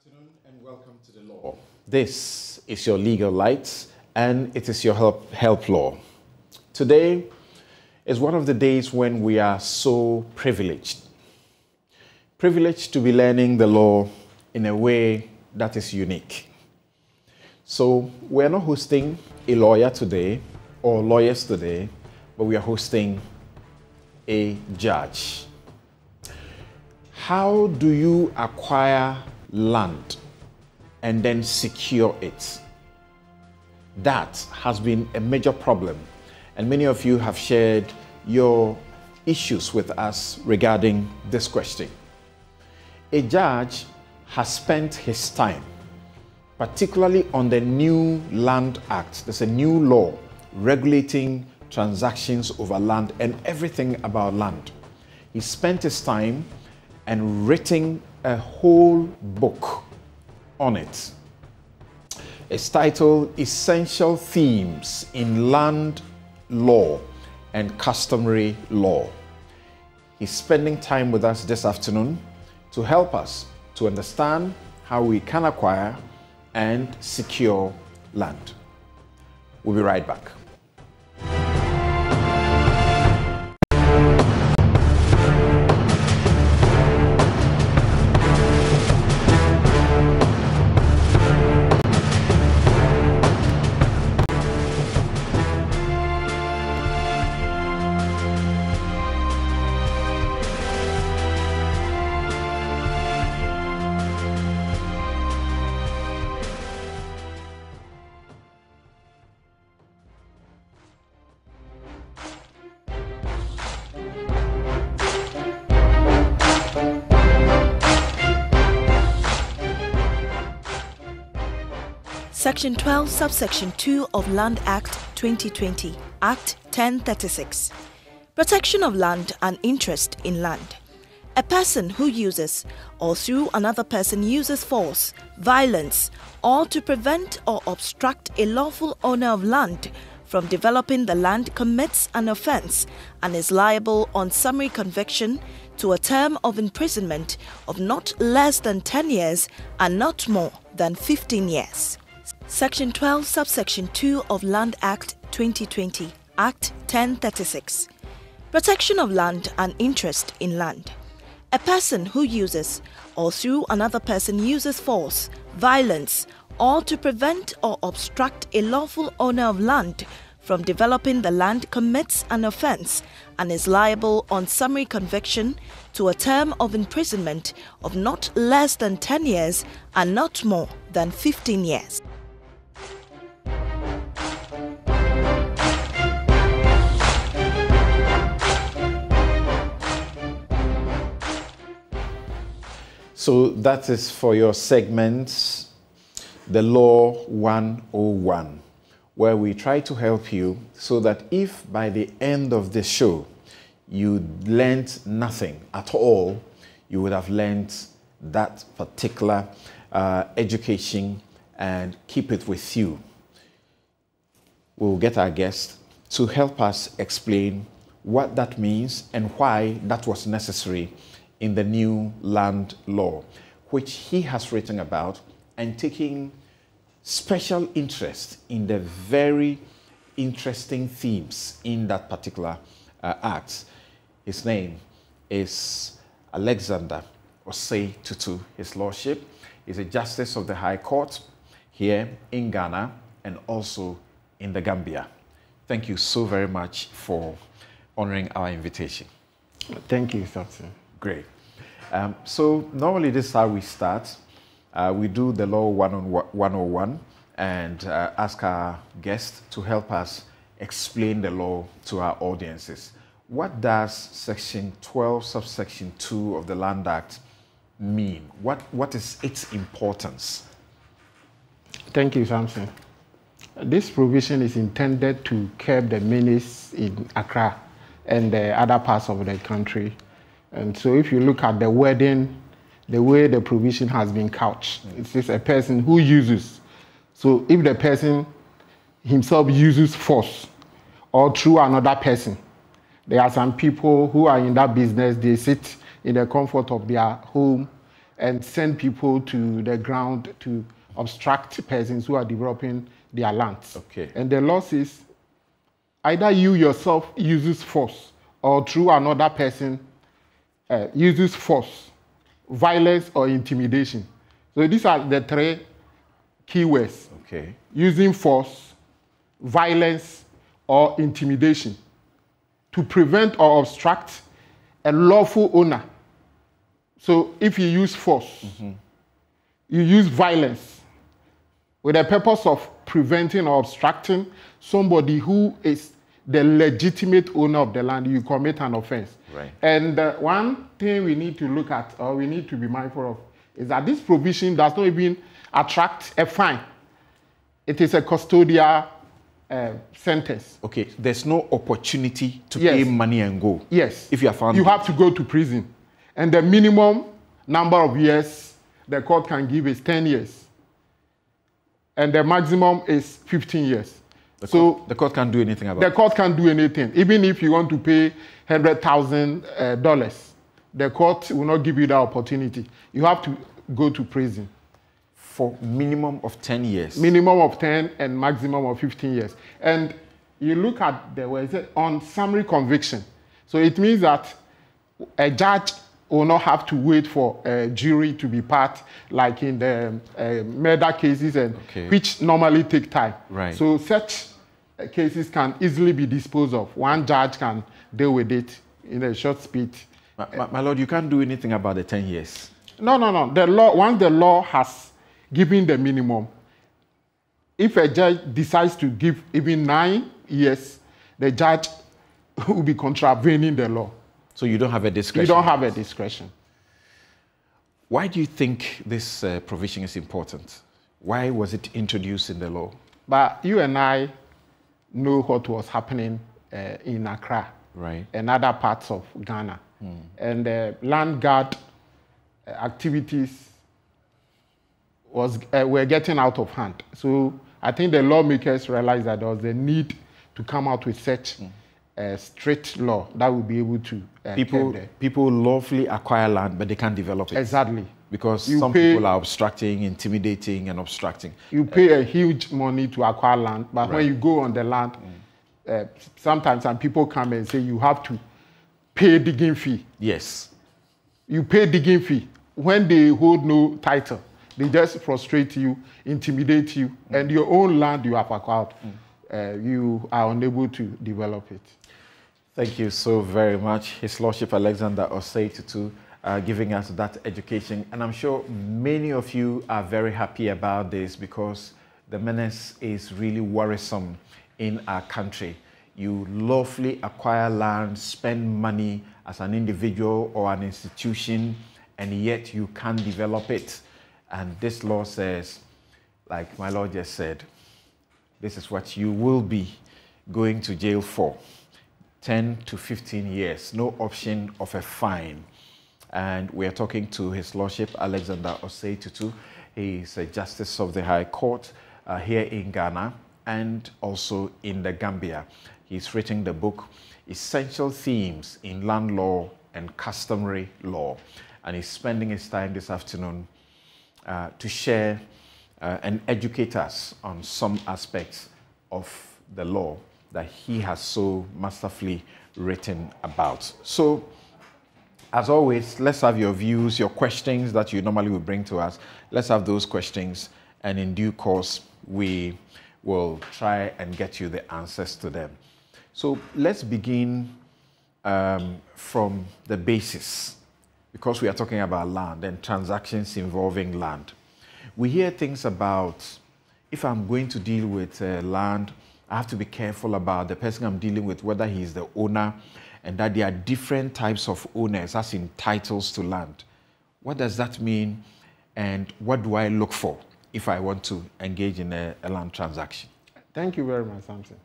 afternoon and welcome to the law. This is your legal light and it is your help, help law. Today is one of the days when we are so privileged. Privileged to be learning the law in a way that is unique. So, we're not hosting a lawyer today or lawyers today, but we are hosting a judge. How do you acquire land and then secure it? That has been a major problem, and many of you have shared your issues with us regarding this question. A judge has spent his time, particularly on the new Land Act. There's a new law regulating transactions over land and everything about land. He spent his time and written a whole book on it. It's titled Essential Themes in Land Law and Customary Law. He's spending time with us this afternoon to help us to understand how we can acquire and secure land. We'll be right back. Section 12, subsection 2 of Land Act 2020, Act 1036. Protection of land and interest in land. A person who uses or through another person uses force, violence, or to prevent or obstruct a lawful owner of land from developing the land commits an offense and is liable on summary conviction to a term of imprisonment of not less than 10 years and not more than 15 years. Section 12, subsection 2 of Land Act 2020, Act 1036. Protection of land and interest in land. A person who uses or through another person uses force, violence, or to prevent or obstruct a lawful owner of land from developing the land commits an offense and is liable on summary conviction to a term of imprisonment of not less than 10 years and not more than 15 years. So that is for your segment, the Law 101, where we try to help you so that if by the end of the show you learned nothing at all, you would have learned that particular uh, education and keep it with you. We'll get our guest to help us explain what that means and why that was necessary in the new land law, which he has written about and taking special interest in the very interesting themes in that particular uh, act. His name is Alexander Osei Tutu, His Lordship. is a Justice of the High Court here in Ghana and also in the Gambia. Thank you so very much for honoring our invitation. Thank you, Thompson. Great. Um, so normally this is how we start. Uh, we do the law 101 and uh, ask our guest to help us explain the law to our audiences. What does section 12 subsection 2 of the Land Act mean? What, what is its importance? Thank you, Samson. This provision is intended to curb the menace in Accra and the other parts of the country and so if you look at the wording, the way the provision has been couched, it says a person who uses. So if the person himself uses force or through another person, there are some people who are in that business, they sit in the comfort of their home and send people to the ground to obstruct persons who are developing their lands. Okay. And the law says either you yourself uses force or through another person uh, uses force, violence, or intimidation. So these are the three keywords Okay. using force, violence, or intimidation to prevent or obstruct a lawful owner. So if you use force, you use violence with the purpose of preventing or obstructing somebody who is the legitimate owner of the land, you commit an offense. Right. And uh, one thing we need to look at or we need to be mindful of is that this provision does not even attract a fine. It is a custodial uh, sentence. Okay. There's no opportunity to Yes. pay money and go. Yes. If you are found You have to go to prison. And the minimum number of years the court can give is 10 years. And the maximum is 15 years. the so court, the court can't do anything about the court can't do anything. Even if you want to pay $100,000, uh, dollars, the court will not give you that opportunity. You have to go to prison. for minimum of 10 years. minimum of 10 and maximum of 15 years. And you look at the said on summary conviction. So it means that a judge will not have to wait for a jury to be part, like in the uh, murder cases, and Okay. which normally take time. Right. So such uh, cases can easily be disposed of. One judge can deal with it in a short speed. my, my- my lord, you can't do anything about the 10 years. No, no, no. The law, once the law has given the minimum, if a judge decides to give even nine years, the judge will be contravening the law. So you don't have a discretion? You don't have a discretion. Why do you think this uh, provision is important? Why was it introduced in the law? But you and I know what was happening uh, in Accra Right. and other parts of Ghana. And the land guard uh, activities was, uh, were getting out of hand. So I think the lawmakers realized that there was a need to come out with such a strict law that would be able to uh, People, people lawfully acquire land, but they can't develop it. Exactly. Because You some pay- people are obstructing, intimidating, and obstructing. You pay a huge money to acquire land, but when Right. you go on the land, uh, sometimes some people come and say you have to pay digging fee. Yes. You pay digging fee when they hold no title. They just frustrate you, intimidate you, and your own land you have acquired, uh, you are unable to develop it. Thank you so very much, His Lordship Alexander Osei Tutu, uh, giving us that education. And I'm sure many of you are very happy about this because the menace is really worrisome in our country. You lawfully acquire land, spend money as an individual or an institution, and yet you can't develop it. And this law says, like my Lord just said, this is what you will be going to jail for 10 to 15 years, no option of a fine. And we are talking to His Lordship Alexander Osei Tutu. He is a Justice of the High Court uh, here in Ghana and also in the Gambia. He's written the book Essential Themes in Land Law and Customary Law. And he's spending his time this afternoon uh, to share uh, and educate us on some aspects of the law that he has so masterfully written about. So, as always, let's have your views, your questions that you normally would bring to us. Let's have those questions, and in due course, we will try and get you the answers to them. So, let's begin um, from the basis because we are talking about land and transactions involving land. We hear things about if I'm going to deal with uh, land, I have to be careful about the person I'm dealing with, whether he's the owner, and that there are different types of owners, as in titles to land. What does that mean, and what do I look for if I want to engage in a, a land transaction? Thank you very much, Samson.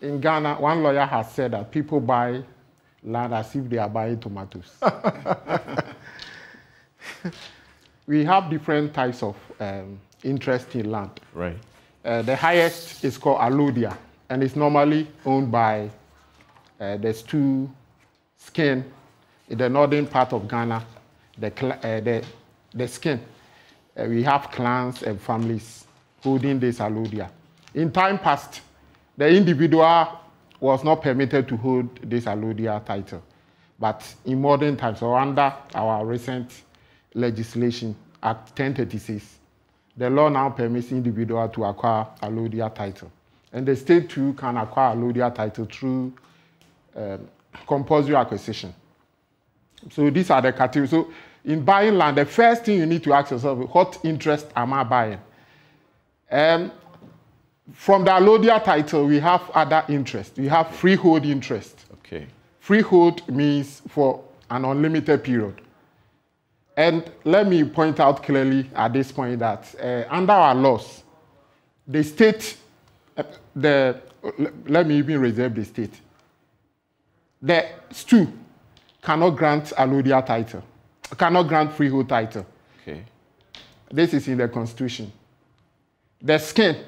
In Ghana, one lawyer has said that people buy land as if they are buying tomatoes. we have different types of um, interest in land. Right. Uh, the highest is called allodia, and it's normally owned by uh, there's two skin in the northern part of Ghana, the, uh, the, the skin. Uh, we have clans and families holding this allodia. In time past, the individual was not permitted to hold this allodia title. But in modern times, or under our recent legislation, Act 1036, the law now permits individual to acquire allodia title. And the state too can acquire allodia title through um, compulsory acquisition. So these are the categories. So in buying land, the first thing you need to ask yourself, what interest am I buying? Um, from the allodia title, we have other interest. We have freehold interest. Okay. Freehold means for an unlimited period. And let me point out clearly at this point that uh, under our laws, the state, uh, the, let me even reserve the state. The STU cannot grant allodia title, cannot grant freehold title. Okay. This is in the constitution. The skin.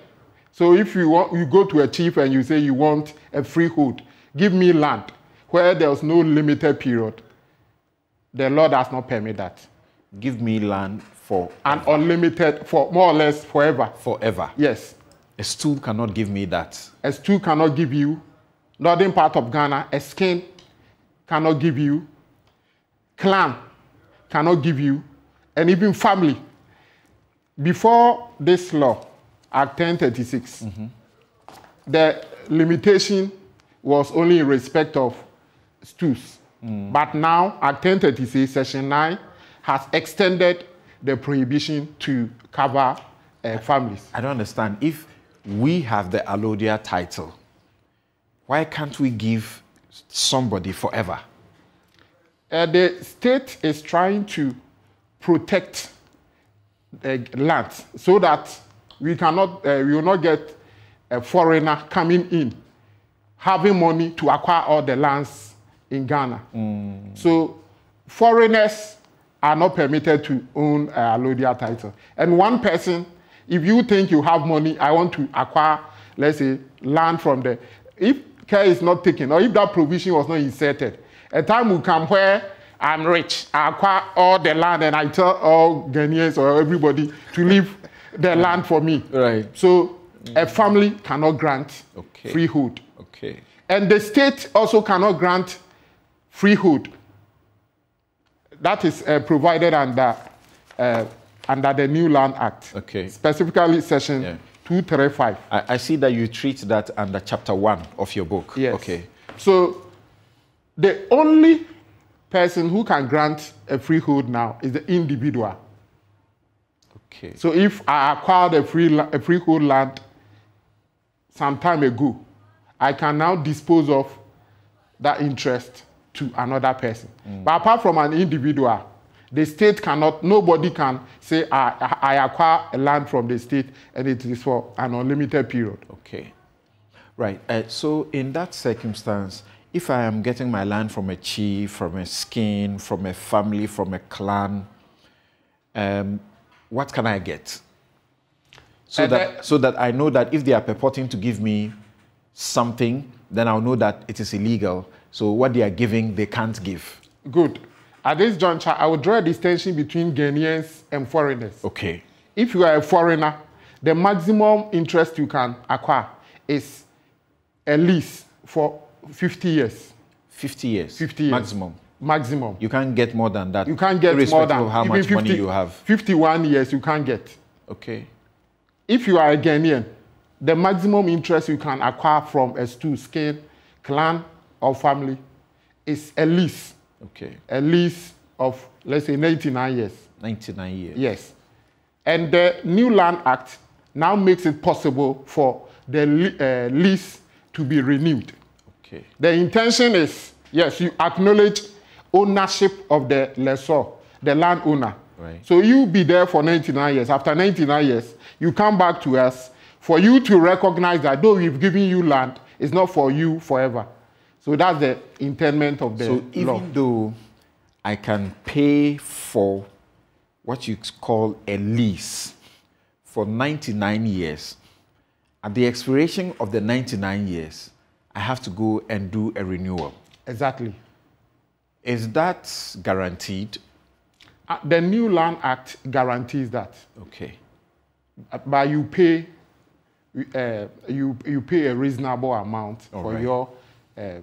So if you want, you go to a chief and you say you want a freehold, give me land where there's no limited period. The law does not permit that. Give me land for And unlimited for more or less forever. forever. Yes. A stool cannot give me that. A stew cannot give you. Northern part of Ghana, a skin cannot give you. Clan cannot give you. And even family. Before this law, Act 1036, the limitation was only in respect of stews. But now, Act 1036, Section 9, has extended the prohibition to cover uh, families. I don't understand. If we have the allodia title, why can't we give somebody forever? Uh, the state is trying to protect the land so that we cannot, uh, we will not get a foreigner coming in, having money to acquire all the lands in Ghana. So foreigners are not permitted to own a allodia title. And one person, if you think you have money, I want to acquire, let's say, land from the, if care is not taken, or if that provision was not inserted, a time will come where I'm rich, I acquire all the land and I tell all Ghanaians or everybody to leave the land for me. Right. So a family cannot grant Okay. freehold. Okay. And the state also cannot grant freehold. That is uh, provided under, uh, under the New Land Act. Okay. Specifically, Section Yeah. 235. I, I see that you treat that under chapter one of your book. Yes. Okay. So the only person who can grant a freehold now is the individual. Okay. So if I acquired a, free, a freehold land some time ago, I can now dispose of that interest to another person. But apart from an individual, the state cannot, nobody can say, I, I acquire a land from the state and it is for an unlimited period. Okay. Right. Uh, so, in that circumstance, if I am getting my land from a chief, from a skin, from a family, from a clan, um, what can I get? So Uh, that, the- so that I know that if they are purporting to give me something, then I'll know that it is illegal. So, what they are giving, they can't give. Good. At this juncture, I will draw a distinction between Ghanaians and foreigners. Okay. If you are a foreigner, the maximum interest you can acquire is a lease for 50 years. 50 years. 50 years. Maximum. Maximum. You can't get more than that. You can't get more than of how much money you have. 51 years, you can't get. Okay. If you are a Ghanaian, the maximum interest you can acquire from a stew, skin, clan, or family is a lease. Okay. A lease of, let's say, 99 years. 99 years. Yes. And the New Land Act now makes it possible for the uh, lease to be renewed. Okay. The intention is yes, you acknowledge ownership of the lessor, the landowner. Right. So you be there for 99 years. After 99 years, you come back to us for you to recognize that though we've given you land, it's not for you forever. So that's the intendment of the So even though I can pay for what you call a lease for 99 years, at the expiration of the 99 years, I have to go and do a renewal. Exactly. Is that guaranteed? Uh, the new Land Act guarantees that. Okay. Uh, But you pay, uh, you, you pay a reasonable amount All for right. your, um,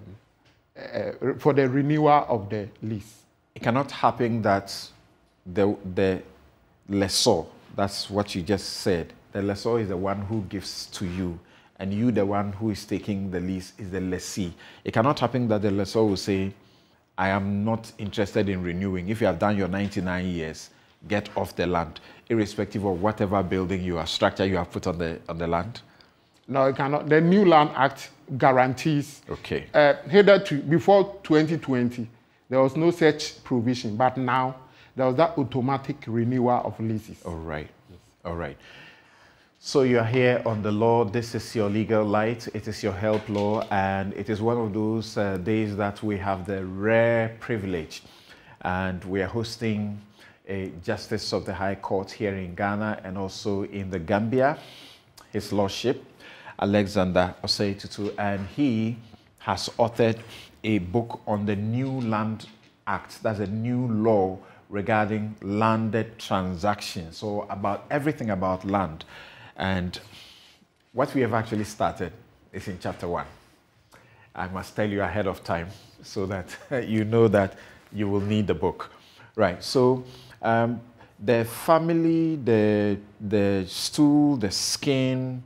uh, for the renewal of the lease. It cannot happen that the, the lessor, that's what you just said, the lessor is the one who gives to you, and you, the one who is taking the lease, is the lessee. It cannot happen that the lessor will say, I am not interested in renewing. If you have done your 99 years, get off the land, irrespective of whatever building you are, structure you have put on the, on the land. No, it cannot. The new Land Act guarantees Okay. Uh, hitherto, before 2020, there was no such provision, but now there was that automatic renewal of leases. All right. All right. So you are here on the law. This is your legal light. It is your help law, and it is one of those uh, days that we have the rare privilege, and we are hosting a justice of the High Court here in Ghana and also in the Gambia, His Lordship Alexander Osei Tutu, and he has authored a book on the new Land Act. That's a new law regarding landed transactions. So about everything about land. And what we have actually started is in chapter one. I must tell you ahead of time so that you know that you will need the book. Right. So um, the family, the, the stool, the skin,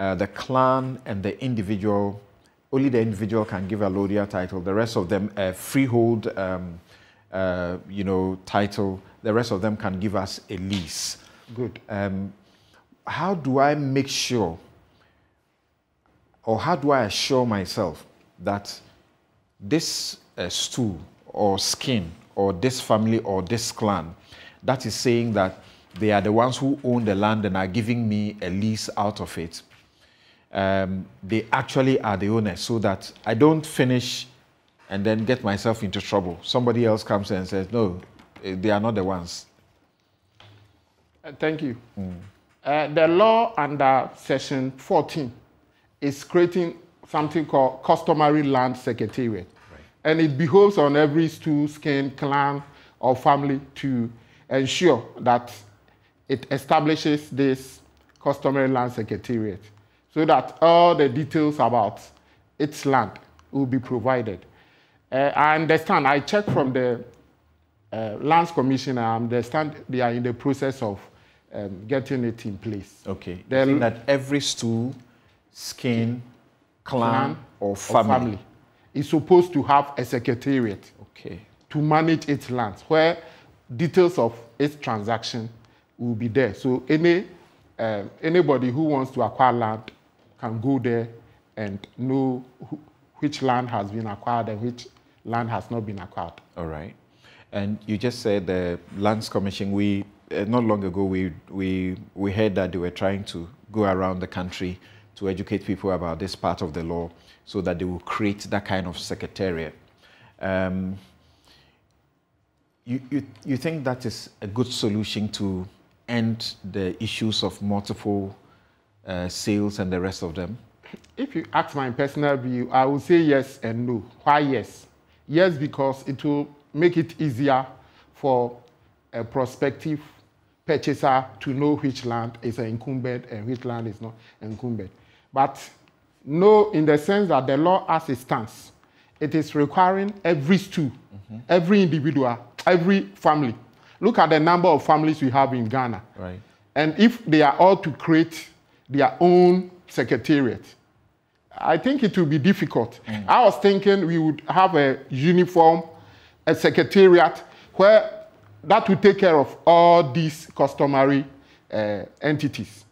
uh, the clan, and the individual, only the individual can give allodial title. The rest of them, a freehold, um, uh, you know, title. The rest of them can give us a lease. Good. Um, how do I make sure, or how do I assure myself that this uh, stool or skin or this family or this clan that is saying that they are the ones who own the land and are giving me a lease out of it, um, they actually are the owners so that I don't finish and then get myself into trouble. Somebody else comes and says, no, eh, they are not the ones. Uh, thank you. Uh, the law under section 14 is creating something called customary land secretariat. And it behoves on every stool, skin, clan, or family to ensure that it establishes this customary land secretariat so that all the details about its land will be provided. Uh, I understand, I checked from the uh, Lands Commission, I understand they are in the process of um, getting it in place. Okay. The- Saying that every stool, skin, clan, Clan or or family. is supposed to have a secretariat Okay. to manage its lands where details of its transaction will be there. So any uh, anybody who wants to acquire land can go there and know which land has been acquired and which land has not been acquired. All right. And you just said the Lands Commission, we, uh, not long ago, we, we, we heard that they were trying to go around the country to educate people about this part of the law so that they will create that kind of secretariat. Um, you, you, you think that is a good solution to end the issues of multiple uh, sales and the rest of them? If you ask my personal view, I will say yes and no. Why yes? Yes, because it will make it easier for a prospective purchaser to know which land is incumbent and which land is not incumbent. But no, in the sense that the law as it stands, it is requiring every stew, every individual, every family. Look at the number of families we have in Ghana. Right. And if they are all to create their own secretariat, I think it will be difficult. I was thinking we would have a uniform, a secretariat where that would take care of all these customary uh, entities,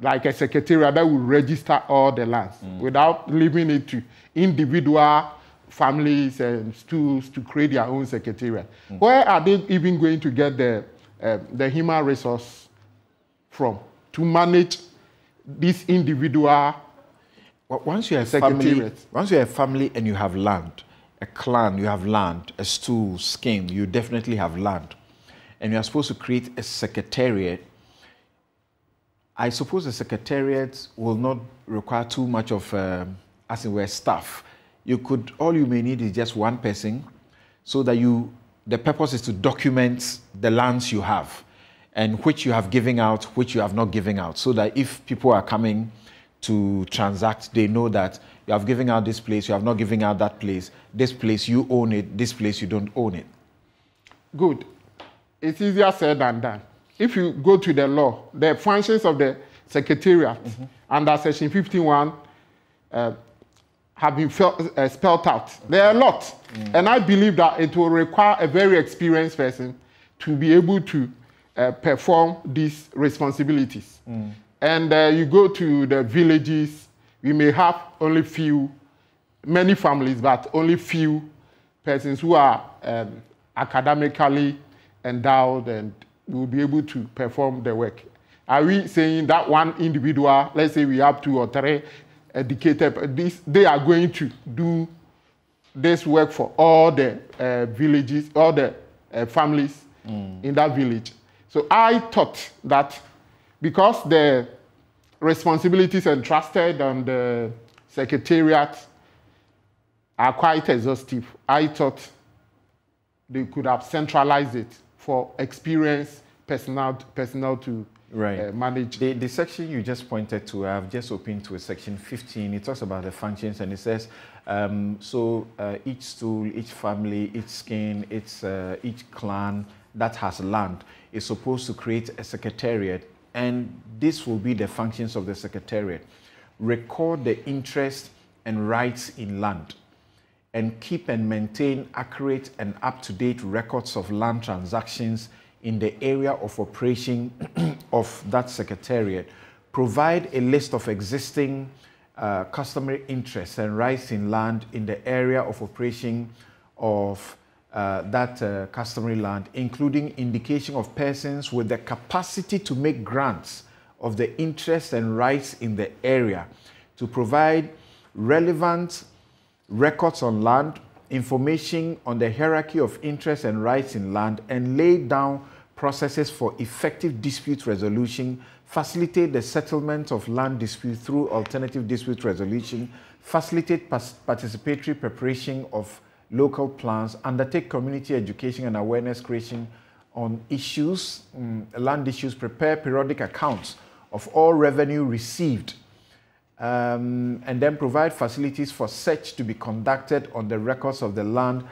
like a secretariat that will register all the lands without leaving it to individual families and schools to create their own secretariat. Where are they even going to get the, uh, the human resource from to manage this individual Once you have family, once you have family and you have land, a clan, you have land, a stool, skin, you definitely have land, and you are supposed to create a secretariat. I suppose the secretariat will not require too much of, um, as it were, staff. You could all you may need is just one person, so that you the purpose is to document the lands you have and which you have given out, which you have not given out, so that if people are coming to transact, they know that you have given out this place, you have not given out that place. This place you own it, this place you don't own it. Good. It's easier said than done. If you go to the law, the functions of the secretariat mm-hmm. under section 51 uh, have been felt, uh, spelled out. There are a lot. Mm. And I believe that it will require a very experienced person to be able to uh, perform these responsibilities. Mm. And uh, you go to the villages, we may have only few, many families, but only few persons who are um, academically endowed and will be able to perform the work. Are we saying that one individual, let's say we have two or three educated, this, they are going to do this work for all the uh, villages, all the uh, families mm. in that village. So I thought that because the responsibilities entrusted on the secretariat are quite exhaustive, I thought they could have centralized it for experienced personnel, personnel to right. Uh, manage. The, the section you just pointed to, I've just opened to a section 15. It talks about the functions and it says, um, so uh, each stool, each family, each skin, each, uh, each clan that has land is supposed to create a secretariat and this will be the functions of the secretariat. Record the interest and rights in land and keep and maintain accurate and up-to-date records of land transactions in the area of operation of that secretariat, provide a list of existing uh, customary interests and rights in land in the area of operation of uh, that uh, customary land, including indication of persons with the capacity to make grants of the interests and rights in the area, to provide relevant records on land, information on the hierarchy of interests and rights in land, and lay down processes for effective dispute resolution, facilitate the settlement of land dispute through alternative dispute resolution, facilitate participatory preparation of local plans, undertake community education and awareness creation on issues, um, land issues, prepare periodic accounts of all revenue received, um, and then provide facilities for search to be conducted on the records of the land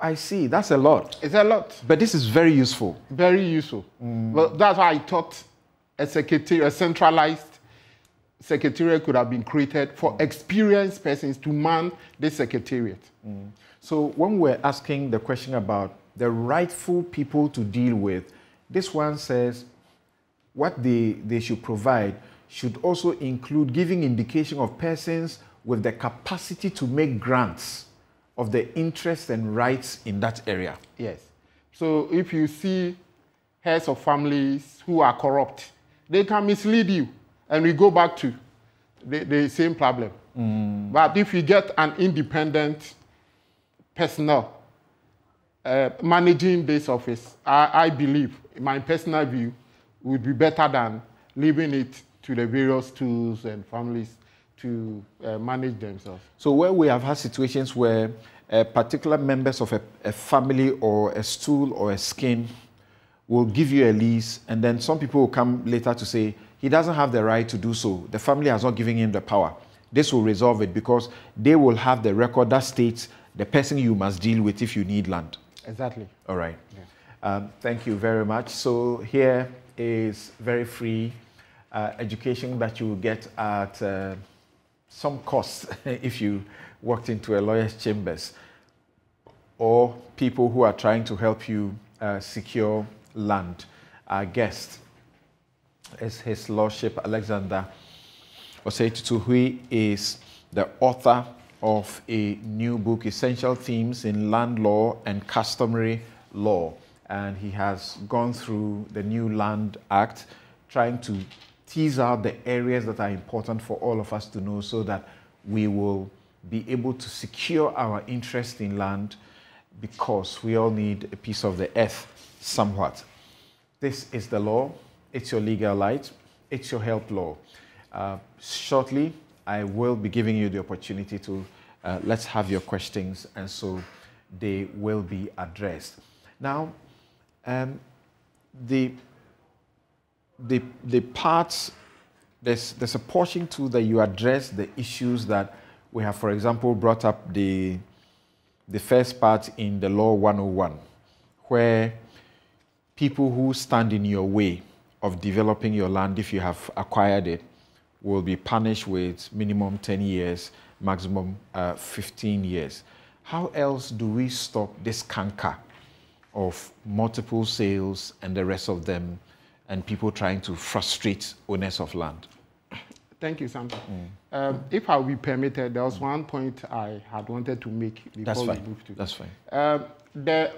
I see. That's a lot. It's a lot. But this is very useful. Very useful. Mm. Well, that's why I thought a secretary, a centralized secretariat could have been created for experienced persons to man the secretariat. Mm. So when we're asking the question about the rightful people to deal with, this one says what they, they should provide should also include giving indication of persons with the capacity to make grants of the interests and rights in that area. Yes. So if you see heads of families who are corrupt, they can mislead you. And we go back to the, the same problem. Mm. But if you get an independent personnel uh, managing this office, I, I believe, my personal view, would be better than leaving it to the various stools and families to uh, manage themselves. So where we have had situations where uh, particular members of a, a, family or a stool or a skin will give you a lease, and then some people will come later to say he doesn't have the right to do so. The family has not given him the power. This will resolve it because they will have the record that states the person you must deal with if you need land. Exactly. All right. Yeah. Um, thank you very much. So here is very free uh, education that you will get at uh, some cost if you walked into a lawyer's chambers or people who are trying to help you uh, secure land. Our guest is His Lordship Alexander Osei-Tutu, who is the author of a new book, Essential Themes in Land Law and Customary Law. And he has gone through the new Land Act, trying to tease out the areas that are important for all of us to know so that we will be able to secure our interest in land because we all need a piece of the earth somewhat. This is the law. It's your legal light. It's your help law. Uh, shortly, I will be giving you the opportunity to uh, let's have your questions. And so they will be addressed. Now, um, the, the, the parts, there's, there's a portion too that you address the issues that we have, for example, brought up the, the first part in the Law 101, where people who stand in your way of developing your land, if you have acquired it, will be punished with minimum 10 years, maximum uh, 15 years. How else do we stop this canker of multiple sales and the rest of them and people trying to frustrate owners of land? Thank you, Sam. Mm. Um, if I will be permitted, there was one point I had wanted to make before That's we move to. That's fine. Um, the,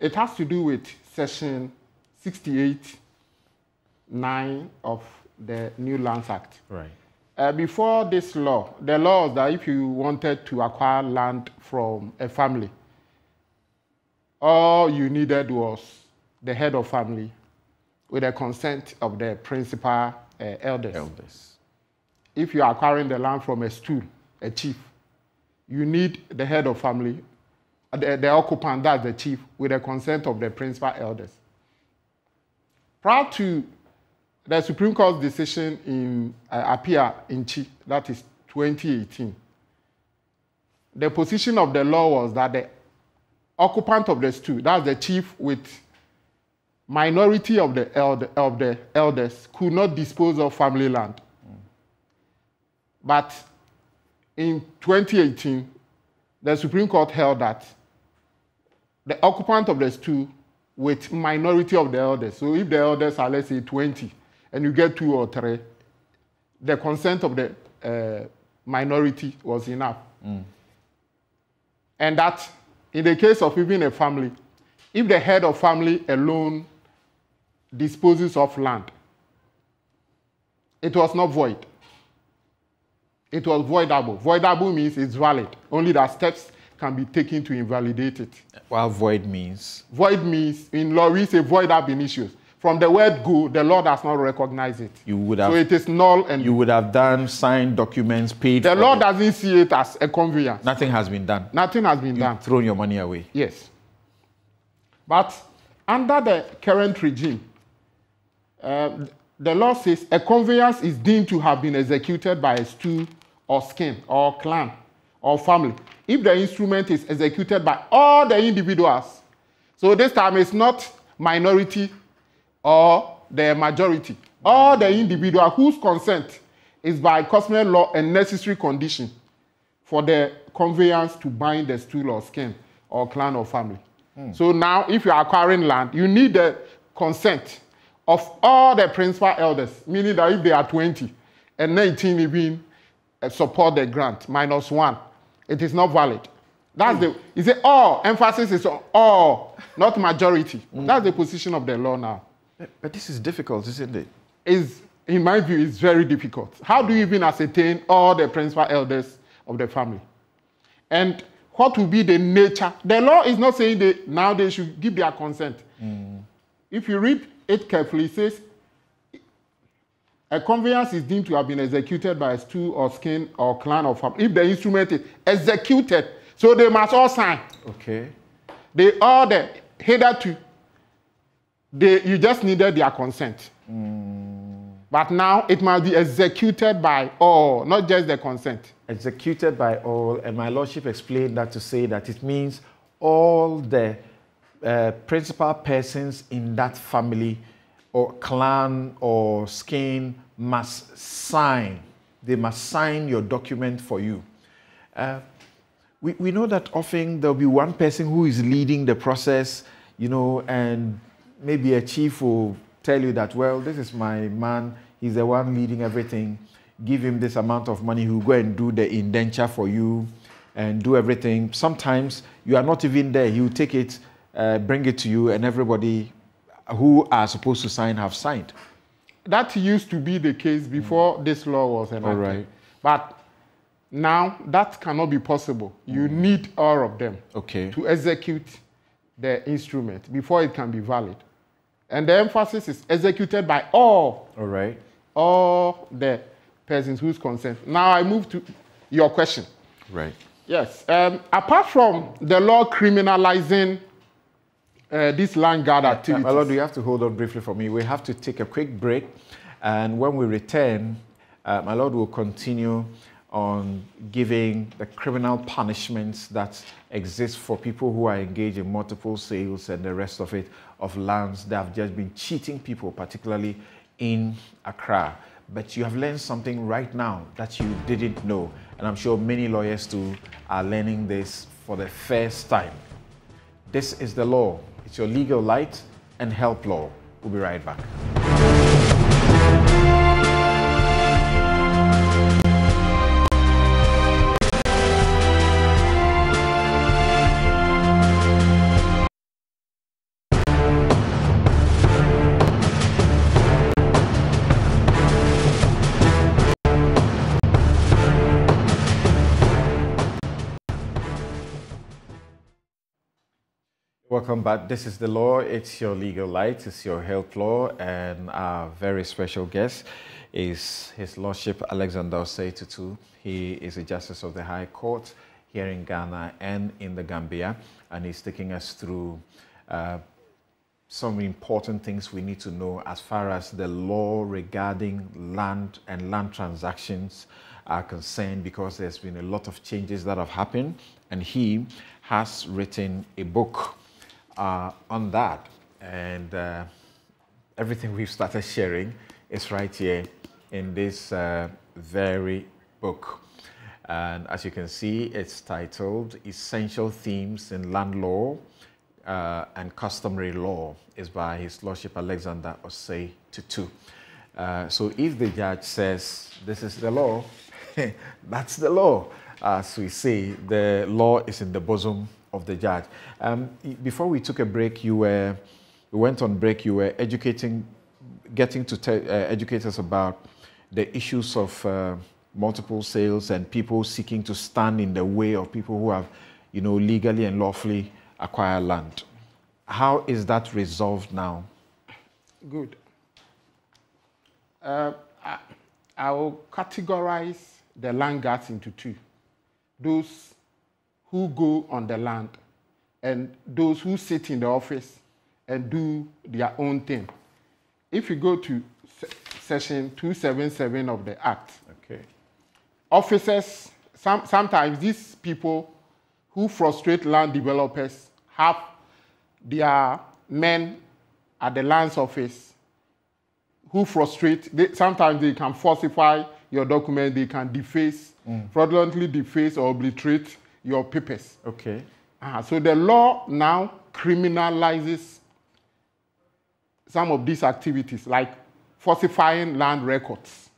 it has to do with session 68, 9 of the New Lands Act. Right. Uh, before this law, the law is that if you wanted to acquire land from a family, all you needed was the head of family with the consent of the principal uh, elders. Elders. If you are acquiring the land from a stool, a chief, you need the head of family, the, the occupant, that's the chief, with the consent of the principal elders. Prior to the Supreme Court's decision in uh, Appeal Nchi, that is 2018, the position of the law was that the occupant of the stool, that's the chief with minority of the, elder, of the elders, could not dispose of family land. Mm. But in 2018, the Supreme Court held that the occupant of the stool with minority of the elders, so if the elders are, let's say, 20, and you get two or three, the consent of the uh, minority was enough. Mm. And that, in the case of even a family, if the head of family alone disposes of land, it was not void. It was voidable. Voidable means it's valid. Only that steps can be taken to invalidate it. What void means? Void means, in law, we say void ab initio. From the word go, the law does not recognize it. You would have, so it is null and you would have done signed documents, paid. The law it. doesn't see it as a conveyance. Nothing has been done. Nothing has been You've done. Thrown your money away. Yes. But under the current regime, uh, the law says a conveyance is deemed to have been executed by a stew or skin or clan or family if the instrument is executed by all the individuals. So this time it's not minority or the majority, or the individual whose consent is by customary law a necessary condition for the conveyance to bind the stool or skin or clan or family. Mm. So now, if you are acquiring land, you need the consent of all the principal elders, meaning that if they are 20 and 19 even uh, support the grant, minus one, it is not valid. That's mm. the, is it all, emphasis is on all, not majority. Mm. That's the position of the law now. But this is difficult, isn't it? Is in my view, is very difficult. How do you even ascertain all the principal elders of the family? And what will be the nature? The law is not saying that now they should give their consent. Mm. If you read it carefully, it says a conveyance is deemed to have been executed by a stew or skin or clan or family. If the instrument is executed, so they must all sign. Okay. They all the hitherto they, you just needed their consent. Mm. But now it must be executed by all, not just the consent. Executed by all, and my lordship explained that to say that it means all the uh, principal persons in that family or clan or skin must sign. They must sign your document for you. Uh, we, we know that often there'll be one person who is leading the process, you know, and maybe a chief will tell you that, well, this is my man, he's the one leading everything. Give him this amount of money, he'll go and do the indenture for you and do everything. Sometimes you are not even there, he'll take it, uh, bring it to you, and everybody who are supposed to sign have signed. That used to be the case before mm. this law was enacted. All right. But now that cannot be possible. You mm. need all of them okay. to execute the instrument before it can be valid. And the emphasis is executed by all. All right. All the persons whose consent. Now I move to your question. Right. Yes. Um, apart from the law criminalizing uh, this land guard activity. My Lord, you have to hold on briefly for me. We have to take a quick break. And when we return, uh, my Lord will continue on giving the criminal punishments that exist for people who are engaged in multiple sales and the rest of it of lands that have just been cheating people, particularly in Accra. But you have learned something right now that you didn't know. And I'm sure many lawyers too are learning this for the first time. This is the law. It's your legal light and help law. We'll be right back. Welcome back. This is the law. It's your legal light. It's your health law. And our very special guest is His Lordship Alexander Osei Tutu. He is a Justice of the High Court here in Ghana and in the Gambia. And he's taking us through uh, some important things we need to know as far as the law regarding land and land transactions are concerned because there's been a lot of changes that have happened. And he has written a book uh, on that. And uh, everything we've started sharing is right here in this uh, very book. And as you can see, it's titled Essential Themes in Land Law uh, and Customary Law. is by His Lordship Alexander Osei Tutu. Uh, so if the judge says this is the law, that's the law. As we say, the law is in the bosom of the judge. Um, before we took a break, you were, we went on break, you were educating, getting to uh, educate us about the issues of uh, multiple sales and people seeking to stand in the way of people who have, you know, legally and lawfully acquired land. How is that resolved now? Good. Uh, I, I will categorize the land guards into two. Those who go on the land and those who sit in the office and do their own thing. If you go to section 277 of the Act, okay. officers, some, sometimes these people who frustrate land developers have their men at the lands office who frustrate, they, sometimes they can falsify your document, they can deface, mm. fraudulently deface or obliterate your papers. Okay. Uh, so the law now criminalizes some of these activities, like falsifying land records,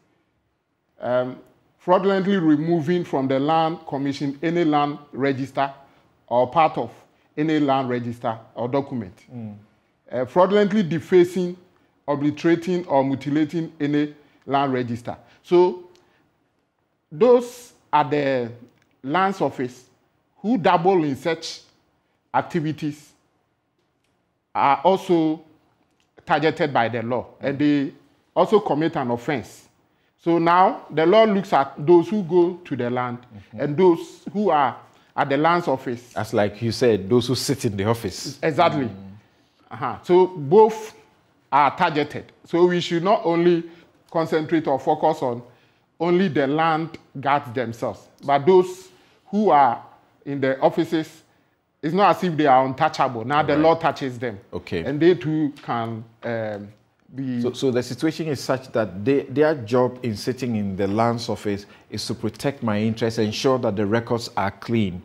um, fraudulently removing from the land commission any land register or part of any land register or document, mm. uh, fraudulently defacing, obliterating, or mutilating any land register. So those are the lands office who dabble in such activities are also targeted by the law and they also commit an offense. So now the law looks at those who go to the land mm-hmm. and those who are at the lands office. As like you said, those who sit in the office. Exactly. Mm. Uh-huh. So both are targeted. So we should not only concentrate or focus on only the land guards themselves, but those who are in the offices, it's not as if they are untouchable. Now All the right. law touches them. Okay. And they too can um, be. So, so the situation is such that they, their job in sitting in the lands office is to protect my interests, ensure that the records are clean.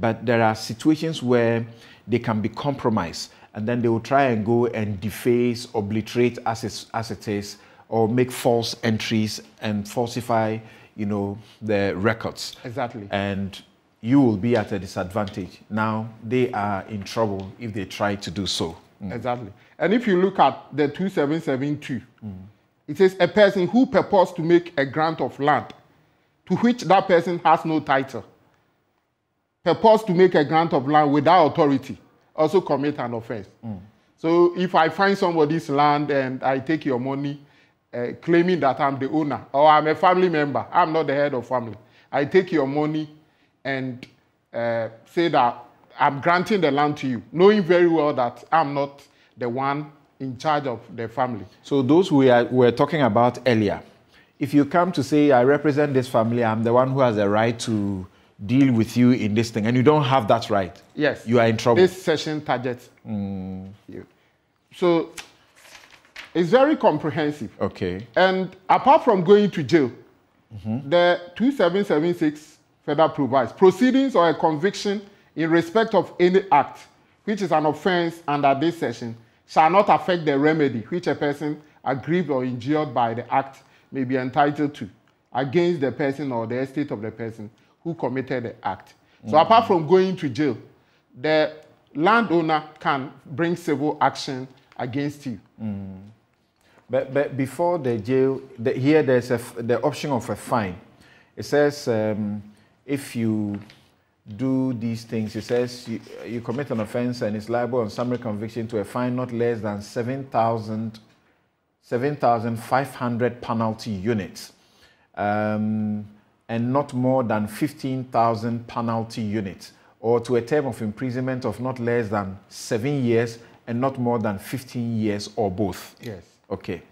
But there are situations where they can be compromised and then they will try and go and deface, obliterate as, as it is, or make false entries and falsify, you know, the records. Exactly. And you will be at a disadvantage. Now they are in trouble if they try to do so. Mm. Exactly. And if you look at the 2772, mm. it says a person who purports to make a grant of land to which that person has no title, purports to make a grant of land without authority, also commit an offense. Mm. So if I find somebody's land and I take your money, uh, claiming that I'm the owner or I'm a family member, I'm not the head of family, I take your money and uh, say that I'm granting the land to you, knowing very well that I'm not the one in charge of the family. So those we, are, were talking about earlier, if you come to say, I represent this family, I'm the one who has the right to deal with you in this thing, and you don't have that right, Yes. you are in trouble. This session targets you. So it's very comprehensive. okay. And apart from going to jail, the 2776 further provides proceedings or a conviction in respect of any act which is an offense under this section shall not affect the remedy which a person aggrieved or injured by the act may be entitled to against the person or the estate of the person who committed the act. So apart from going to jail, the landowner can bring civil action against you. But, but before the jail, the, here there's a the option of a fine. It says um, if you do these things, it says you, you commit an offense and it's liable on summary conviction to a fine not less than 7,000 7,500 penalty units um, and not more than 15,000 penalty units or to a term of imprisonment of not less than seven years and not more than 15 years or both. Yes. Okay.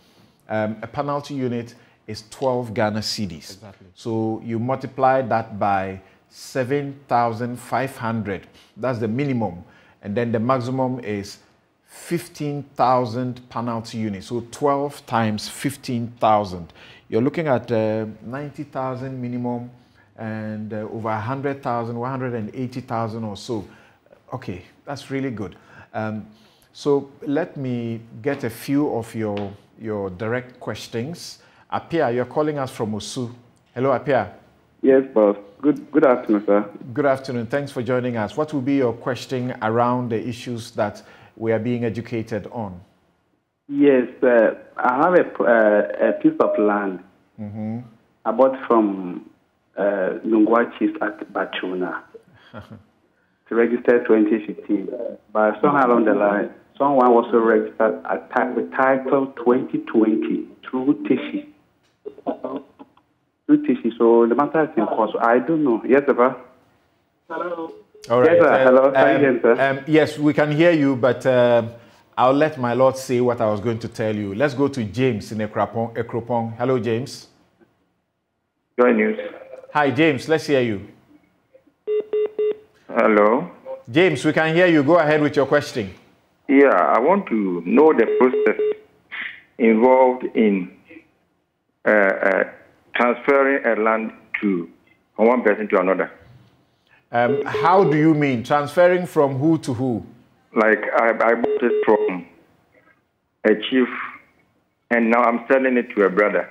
Um, a penalty unit is 12 Ghana cedis. Exactly. So you multiply that by 7,500. That's the minimum. And then the maximum is 15,000 penalty units. So 12 times 15,000. You're looking at uh, 90,000 minimum and uh, over 100,000, 180,000 or so. Okay, that's really good. Um, so let me get a few of your, your direct questions. Apia, you're calling us from Osu. Hello, Apia. Yes, boss. Good, good afternoon, sir. Good afternoon. Thanks for joining us. What will be your question around the issues that we are being educated on? Yes, uh, I have a, uh, a piece of land I bought from uh, Nungua Chief at Bachuna to register 2015. But somehow along the line, someone also registered at with title 2020 through Teshie. Through Teshie. So the matter is in court. So I don't know. Yes, sir. All Yes, sir. Hello. How you um, doing, sir? um, yes, we can hear you, but um I'll let my Lord say what I was going to tell you. Let's go to James in Ekropong. Ekropong. Hello, James. Joy News. Hi, James. Let's hear you. Hello. James, we can hear you. Go ahead with your question. Yeah, I want to know the process involved in transferring a land to from one person to another. Um, how do you mean transferring from who to who? Like I, I bought it from a chief, and now I'm selling it to a brother.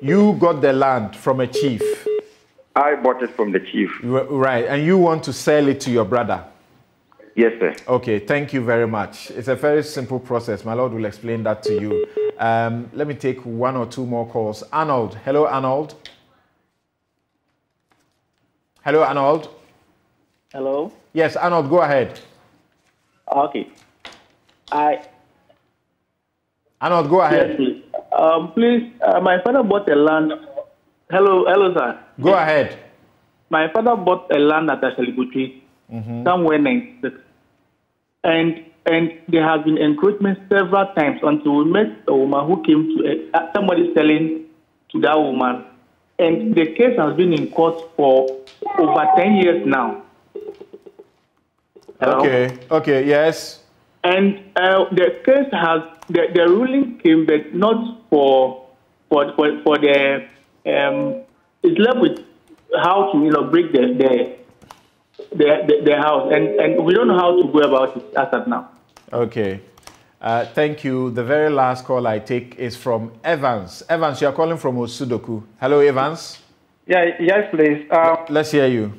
You got the land from a chief, I bought it from the chief. Right? And you want to sell it to your brother. Yes, sir. Okay, thank you very much. It's a very simple process. My Lord will explain that to you. Um, let me take one or two more calls. Arnold. Hello, Arnold. Hello, Arnold. Hello. Yes, Arnold, go ahead. Okay. I Arnold, go ahead. yes, ahead. please. Um, please. Uh, my father bought a land. Hello, hello, sir. Go ahead. My father bought a land at Ashaley Botwe, somewhere in 96. And and there has been encroachment several times until we met a woman who came to uh, somebody selling to that woman, and the case has been in court for over 10 years now. Hello? Okay, okay, yes. And uh, the case has the, the ruling came, but not for for for, for the um, it's left with how to you know break the the the, the, the house, and, and we don't know how to go about it as of now. Okay. Uh, thank you. The very last call I take is from Evans. Evans, you are calling from Osudoku. Hello, Evans. Yeah, yes, please. Um, Let's hear you.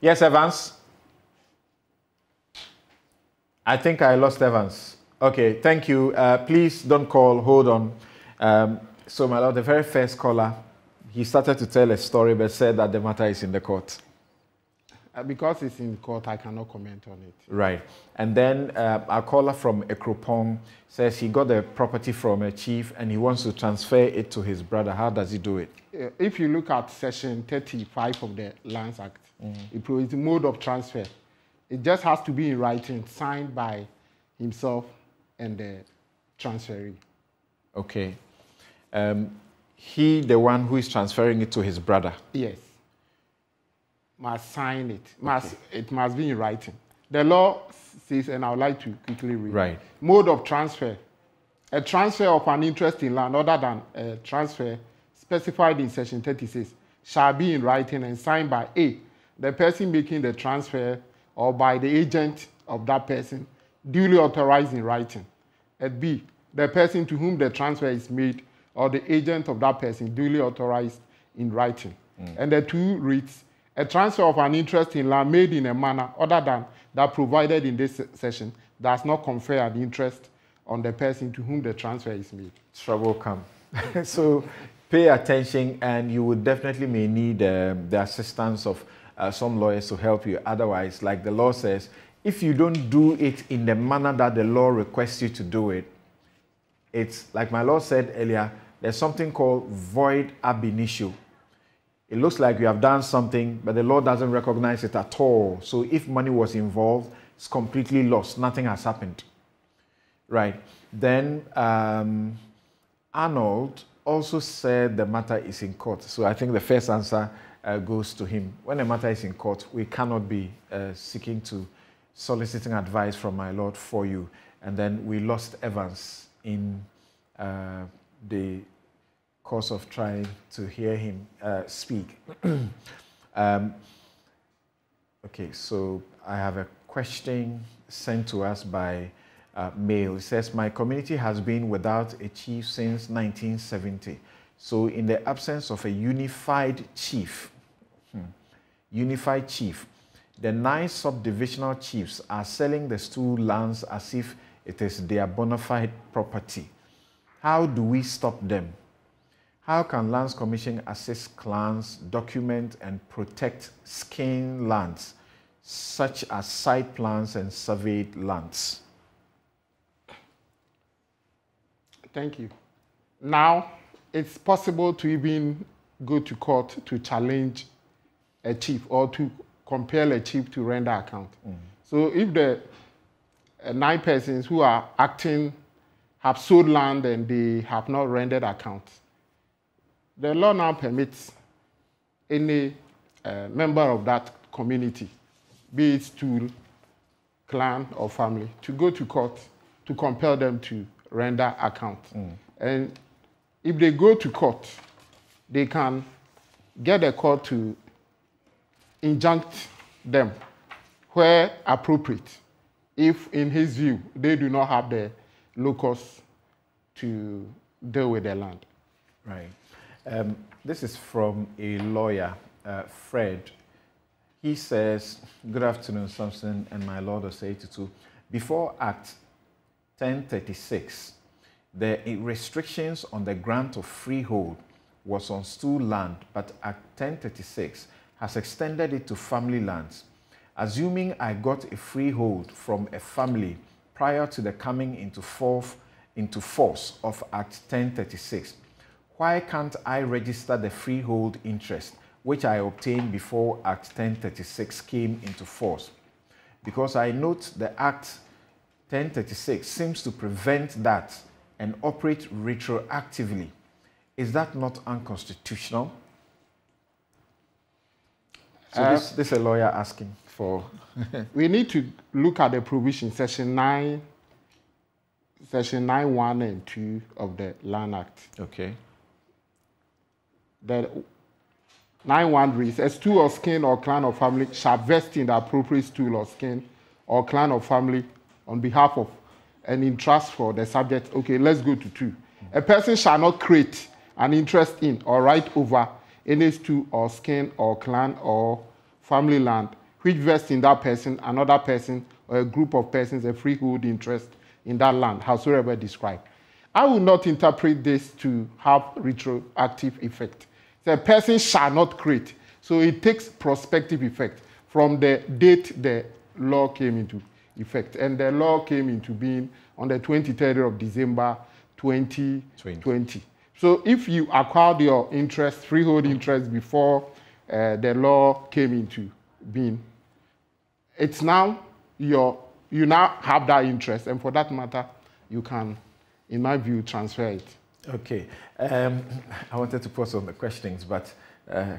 Yes, Evans. I think I lost Evans. Okay, thank you. Uh, please don't call. Hold on. Um, so, my lord, the very first caller, he started to tell a story but said that the matter is in the court. Uh, because it's in court, I cannot comment on it. Right. And then uh, a caller from Ekropong says he got the property from a chief and he wants to transfer it to his brother. How does he do it? Uh, if you look at section 35 of the Lands Act, it provides the mode of transfer. It just has to be in writing, signed by himself and the transferee. Okay. Um, he, the one who is transferring it to his brother. Yes. Must sign it. Must it must be in writing. The law says, and I would like to quickly read. Right. Mode of transfer. A transfer of an interest in land other than a transfer specified in section 36 shall be in writing and signed by A, the person making the transfer, or by the agent of that person, duly authorized in writing. And B, the person to whom the transfer is made, or the agent of that person, duly authorized in writing. And the two reads, a transfer of an interest in land made in a manner other than that provided in this se- section does not confer an interest on the person to whom the transfer is made. Trouble come. so pay attention and you would definitely may need um, the assistance of uh, some lawyers to help you. Otherwise, like the law says, if you don't do it in the manner that the law requests you to do it, it's like my law said earlier, there's something called void ab initio. It looks like you have done something, but the law doesn't recognize it at all. So if money was involved, it's completely lost. Nothing has happened. Right. Then um, Arnold also said the matter is in court. So I think the first answer uh, goes to him. When a matter is in court, we cannot be uh, seeking to soliciting advice from my lord for you. And then we lost Evans in uh, the course of trying to hear him uh, speak. um, okay, so I have a question sent to us by uh, mail. It says, My community has been without a chief since 1970. So, in the absence of a unified chief, hmm, unified chief, the nine subdivisional chiefs are selling the stool lands as if it is their bona fide property. How do we stop them? How can Lands Commission assist clans document and protect skin lands, such as site plans and surveyed lands? Thank you. Now, it's possible to even go to court to challenge a chief or to compel a chief to render account. So if the uh, nine persons who are acting have sold land and they have not rendered account, the law now permits any uh, member of that community, be it stool, clan, or family, to go to court to compel them to render account. And if they go to court, they can get the court to injunct them where appropriate, if in his view they do not have the locus to deal with the land. Right. Um, this is from a lawyer, uh, Fred. He says, Good afternoon, Samson and my Lord of 82. Before Act 1036, the restrictions on the grant of freehold was on stool land, but Act 1036 has extended it to family lands. Assuming I got a freehold from a family prior to the coming into into force of Act 1036, why can't I register the freehold interest which I obtained before Act 1036 came into force? Because I note the Act 1036 seems to prevent that and operate retroactively. Is that not unconstitutional? So Uh, this, this is a lawyer asking for. we need to look at the provision, section 9, section 9, 1 and 2 of the Land Act. Okay. The 9 1 reads, a stool or skin or clan or family shall vest in the appropriate stool or skin or clan or family on behalf of and in trust for the subject. Okay, let's go to 2. A person shall not create an interest in or right over any stool or skin or clan or family land which vests in that person, another person, or a group of persons a freehold interest in that land, howsoever described. I will not interpret this to have retroactive effect. The person shall not create. So it takes prospective effect. from the date the law came into effect. And the law came into being on the 23rd of December 2020. 20. So if you acquired your interest, freehold interest before uh, the law came into being, it's now your, you now have that interest. And for that matter, you can, in my view, transfer it. Okay. Um, I wanted to pause on the questions, but uh,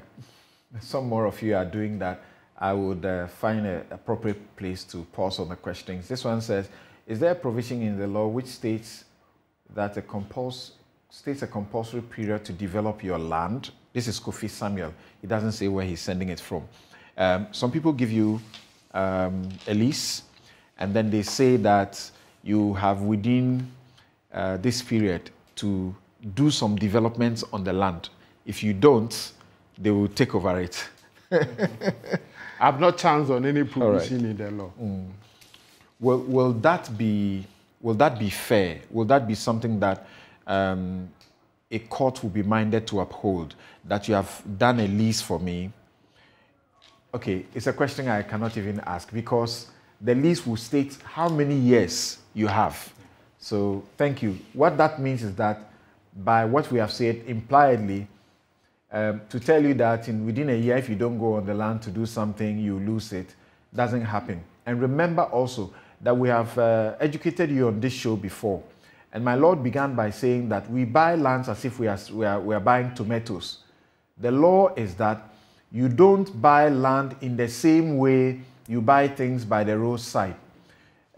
some more of you are doing that. I would uh, find an appropriate place to pause on the questions. This one says, is there a provision in the law which states that a compuls- states a compulsory period to develop your land? This is Kofi Samuel. He doesn't say where he's sending it from. Um, some people give you um, a lease, and then they say that you have within uh, this period to do some developments on the land. If you don't, they will take over it. I've not chanced on any provision right. in the law. Mm. Will, will, that be, will that be fair? Will that be something that um, a court will be minded to uphold? That you have done a lease for me? Okay, it's a question I cannot even ask because the lease will state how many years you have. So, thank you. What that means is that by what we have said impliedly, um, to tell you that in within a year, if you don't go on the land to do something, you lose it, doesn't happen. And remember also that we have uh, educated you on this show before. And my Lord began by saying that we buy lands as if we are, we are, we are buying tomatoes. The law is that you don't buy land in the same way you buy things by the roadside.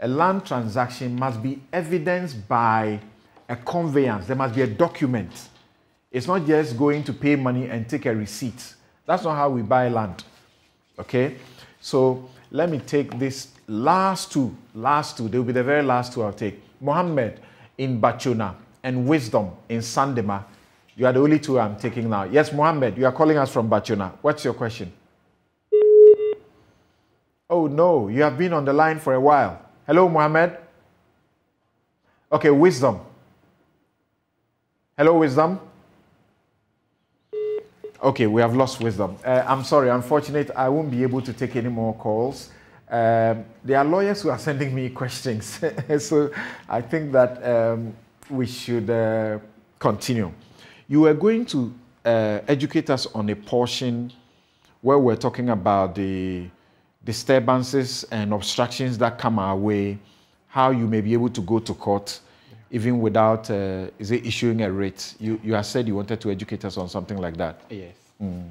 A land transaction must be evidenced by a conveyance, there must be a document it's not just going to pay money and take a receipt. That's not how we buy land. Okay? So let me take this last two. Last two. They will be the very last two I'll take. Mohammed in Bachuna and Wisdom in Sandema. You are the only two I'm taking now. Yes, Mohammed, you are calling us from Bachuna. What's your question? Oh, no, you have been on the line for a while. Hello, Mohammed. Okay, Wisdom. Hello, Wisdom. Okay, we have lost wisdom. Uh, I'm sorry, unfortunate, I won't be able to take any more calls. Um, there are lawyers who are sending me questions, so I think that um, we should uh, continue. You were going to uh, educate us on a portion where we're talking about the disturbances and obstructions that come our way, how you may be able to go to court even without uh, is it issuing a writ. You you have said you wanted to educate us on something like that. Yes. Mm.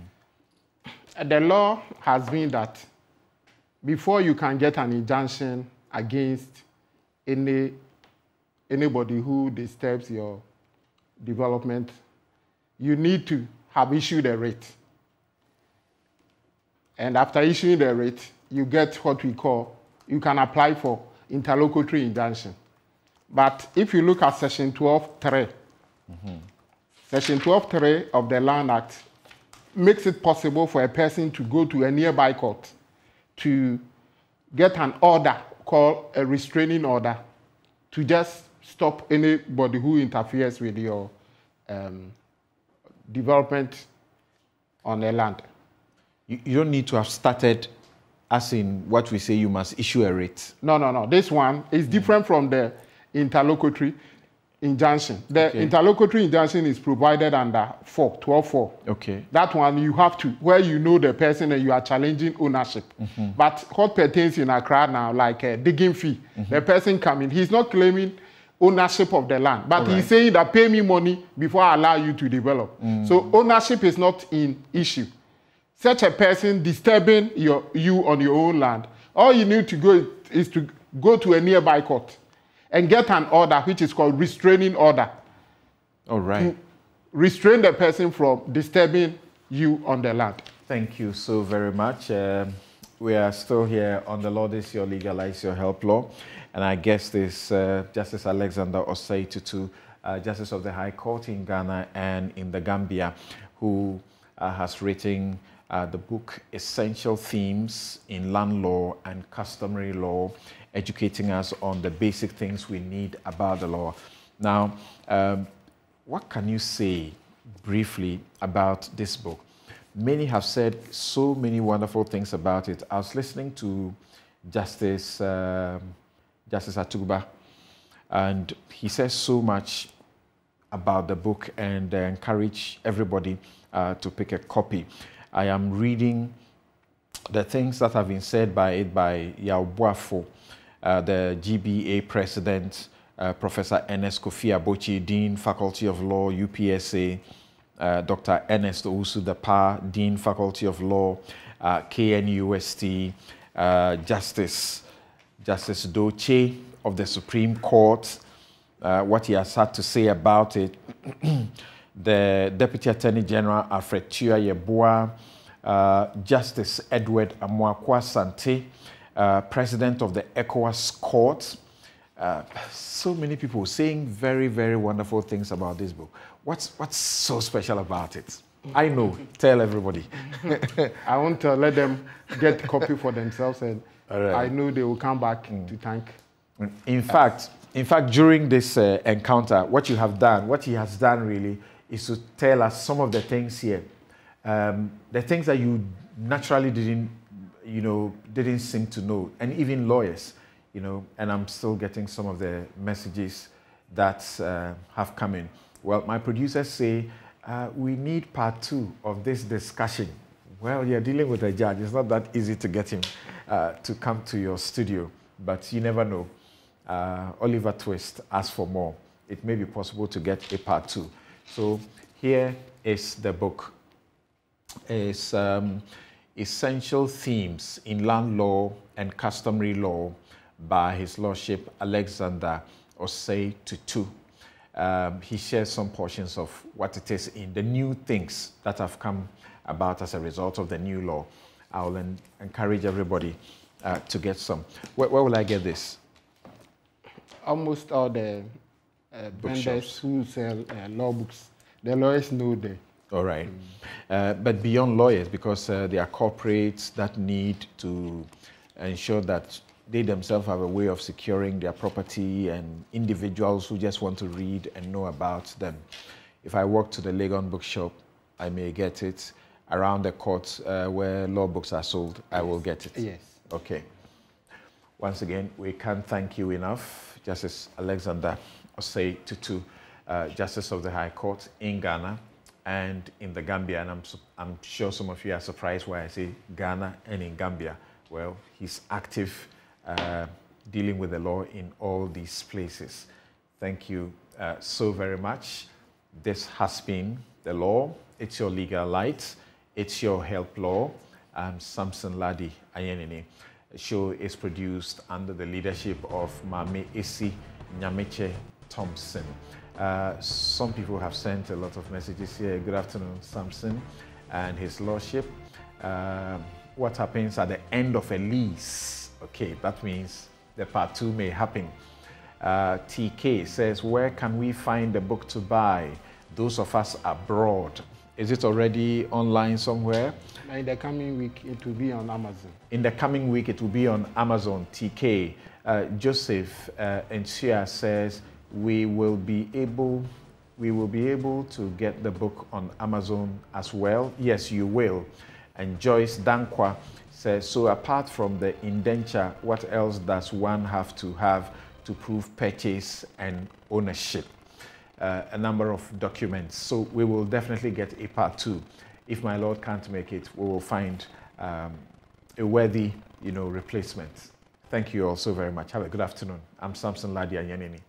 The law has been that before you can get an injunction against any anybody who disturbs your development, you need to have issued a writ. And after issuing the writ, you get what we call, you can apply for interlocutory injunction. But if you look at Section 12.3, mm-hmm. Section 12.3 of the Land Act makes it possible for a person to go to a nearby court to get an order called a restraining order to just stop anybody who interferes with your um, development on the land. You, you don't need to have started as in what we say you must issue a writ. No, no, no. This one is different from the interlocutory injunction. The okay. interlocutory injunction is provided under 4, 12 4. Okay. That one you have to, where you know the person and you are challenging ownership. Mm-hmm. But what pertains in Accra now, like a digging fee, mm-hmm. the person coming, he's not claiming ownership of the land, but right. he's saying that pay me money before I allow you to develop. Mm. So ownership is not in issue. Such a person disturbing your, you on your own land, all you need to go is to go to a nearby court and get an order which is called restraining order. All right. To restrain the person from disturbing you on the land. Thank you so very much. Um, we are still here on the Law This Your Legalize Your Help Law. And I guess this uh, Justice Alexander Osei Tutu, uh, Justice of the High Court in Ghana and in the Gambia, who uh, has written uh, the book Essential Themes in Land Law and Customary Law educating us on the basic things we need about the law. Now, um, what can you say briefly about this book? Many have said so many wonderful things about it. I was listening to Justice um, Justice Atuba, and he says so much about the book and uh, encourage everybody uh, to pick a copy. I am reading the things that have been said by it by Yaw Boafo, uh, the GBA president, uh, Professor Ernest Kofi Abotsi, Dean, Faculty of Law, UPSA, uh, Dr. Ernest Owusu Dapaah, Dean, Faculty of Law, uh, KNUST, uh, Justice, Justice Dotse of the Supreme Court, uh, what he has had to say about it. the Deputy Attorney General Alfred Tuah Yeboah, uh, Justice Edward Amoako Asante, uh, President of the ECOWAS Court. Uh, so many people saying very, very wonderful things about this book. What's, what's so special about it? I know. Tell everybody. I want to let them get a copy for themselves, and right. I know they will come back mm. to thank. In fact, in fact, during this uh, encounter, what you have done, what he has done really, is to tell us some of the things here, um, the things that you naturally didn't, you know, didn't seem to know, and even lawyers, you know. And I'm still getting some of the messages that uh, have come in. Well, my producers say uh, we need part two of this discussion. Well, you're dealing with a judge. It's not that easy to get him uh, to come to your studio, but you never know uh, Oliver Twist asked for more. It may be possible to get a part two. So here is the book. It's um, Essential Themes in Land Law and Customary Law by His Lordship Alexander Osei Tutu. Um, he shares some portions of what it is in the new things that have come about as a result of the new law. I will encourage everybody uh, to get some. Where, where will I get this? almost all the uh, vendors who sell uh, law books, the lawyers know them. All right. Mm. Uh, but beyond lawyers, because uh, there are corporates that need to ensure that they themselves have a way of securing their property and individuals who just want to read and know about them. If I walk to the Legon bookshop, I may get it. Around the court uh, where law books are sold, I will get it. Yes. Okay. Once again, we can't thank you enough Justice Alexander Osei Tutu, uh, Justice of the High Court in Ghana and in the Gambia. And I'm, I'm sure some of you are surprised why I say Ghana and in Gambia. Well, he's active uh, dealing with the law in all these places. Thank you uh, so very much. This has been the law. It's your legal light. It's your help law. I'm Samson Lardy Anyenini show is produced under the leadership of Maame Esi Nyamekye Thompson. Uh, some people have sent a lot of messages here. Good afternoon, Samson and his lordship. Uh, what happens at the end of a lease? Okay, that means the part two may happen. Uh, TK says, where can we find the book to buy? Those of us abroad. Is it already online somewhere? In the coming week, it will be on Amazon. In the coming week, it will be on Amazon. TK uh, Joseph uh, Ensia says we will be able we will be able to get the book on Amazon as well. Yes, you will. And Joyce Dankwa says so. Apart from the indenture, what else does one have to have to prove purchase and ownership? Uh, a number of documents. So we will definitely get a part two if my Lord can't make it, we will find um, a worthy, you know, replacement. Thank you all so very much. Have a good afternoon. I'm Samson Lardy Anyenini.